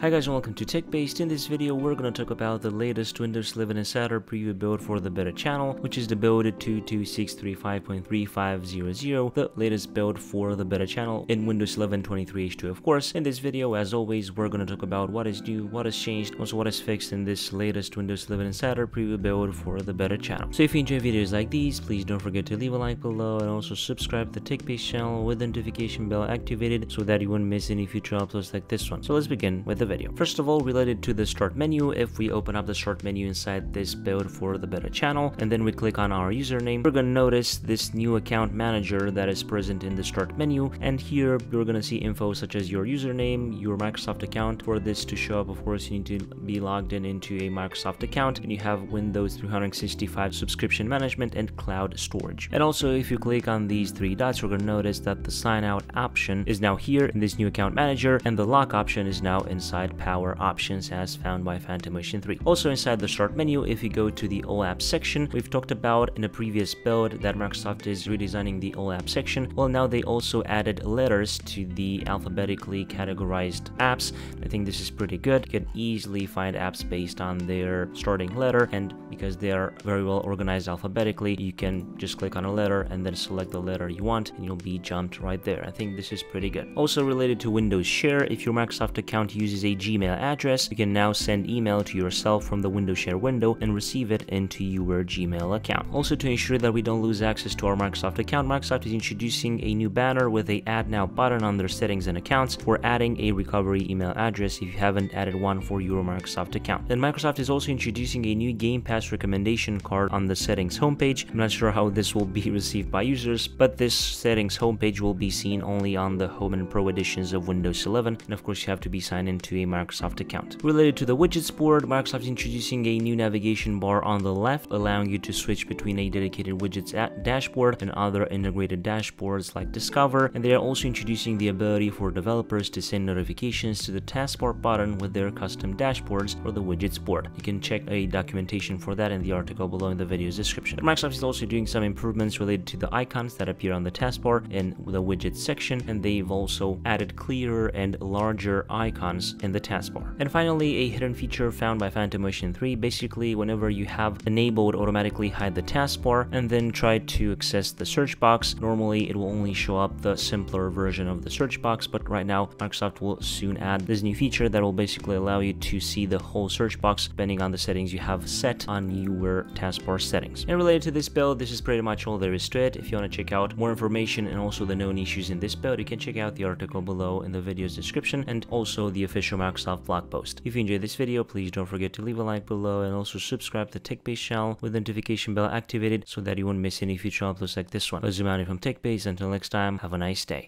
Hi guys and welcome to TechBased. In this video we're going to talk about the latest Windows 11 Insider preview build for the beta channel, which is the build 22635.3500, the latest build for the beta channel in Windows 11 23H2 of course. In this video as always we're going to talk about what is new, what has changed, also what is fixed in this latest Windows 11 Insider preview build for the beta channel. So if you enjoy videos like these, please don't forget to leave a like below and also subscribe to the TechBased channel with the notification bell activated so that you won't miss any future uploads like this one. So let's begin with the video. First of all, related to the start menu, if we open up the start menu inside this build for the beta channel, and then we click on our username, we're gonna notice this new account manager that is present in the start menu, and here you're gonna see info such as your username, your Microsoft account. For this to show up, of course, you need to be logged in into a Microsoft account, and you have Windows 365 subscription management and cloud storage. And also, if you click on these three dots, you're gonna notice that the sign out option is now here in this new account manager, and the lock option is now inside Power options as found by PhantomOfEarth. Also inside the start menu, if you go to the apps section, we've talked about in a previous build that Microsoft is redesigning the apps section. Well, now they also added letters to the alphabetically categorized apps. I think this is pretty good. You can easily find apps based on their starting letter and because they are very well organized alphabetically, you can just click on a letter and then select the letter you want and you'll be jumped right there. I think this is pretty good. Also related to Windows Share, if your Microsoft account uses a Gmail address, you can now send email to yourself from the Windows Share window and receive it into your Gmail account. Also to ensure that we don't lose access to our Microsoft account, Microsoft is introducing a new banner with a add now button on their settings and accounts for adding a recovery email address if you haven't added one for your Microsoft account. Then Microsoft is also introducing a new Game Pass recommendation card on the settings homepage. I'm not sure how this will be received by users, but this settings homepage will be seen only on the Home and Pro editions of Windows 11, and of course you have to be signed into a Microsoft account. Related to the widgets board, Microsoft is introducing a new navigation bar on the left, allowing you to switch between a dedicated widgets dashboard and other integrated dashboards like Discover, and they are also introducing the ability for developers to send notifications to the taskbar button with their custom dashboards or the widgets board. You can check a documentation for that in the article below in the video's description. But Microsoft is also doing some improvements related to the icons that appear on the taskbar in the widgets section, and they've also added clearer and larger icons in the taskbar taskbar. And finally, a hidden feature found by PhantomOfEarth, basically whenever you have enabled automatically hide the taskbar and then try to access the search box, normally it will only show up the simpler version of the search box, but right now Microsoft will soon add this new feature that will basically allow you to see the whole search box depending on the settings you have set on your taskbar settings. And related to this build, this is pretty much all there is to it. If you want to check out more information and also the known issues in this build, you can check out the article below in the video's description and also the official Microsoft blog post. If you enjoyed this video, please don't forget to leave a like below and also subscribe to TechBased channel with the notification bell activated so that you won't miss any future uploads like this one. Zoom out from TechBased. Until next time, have a nice day.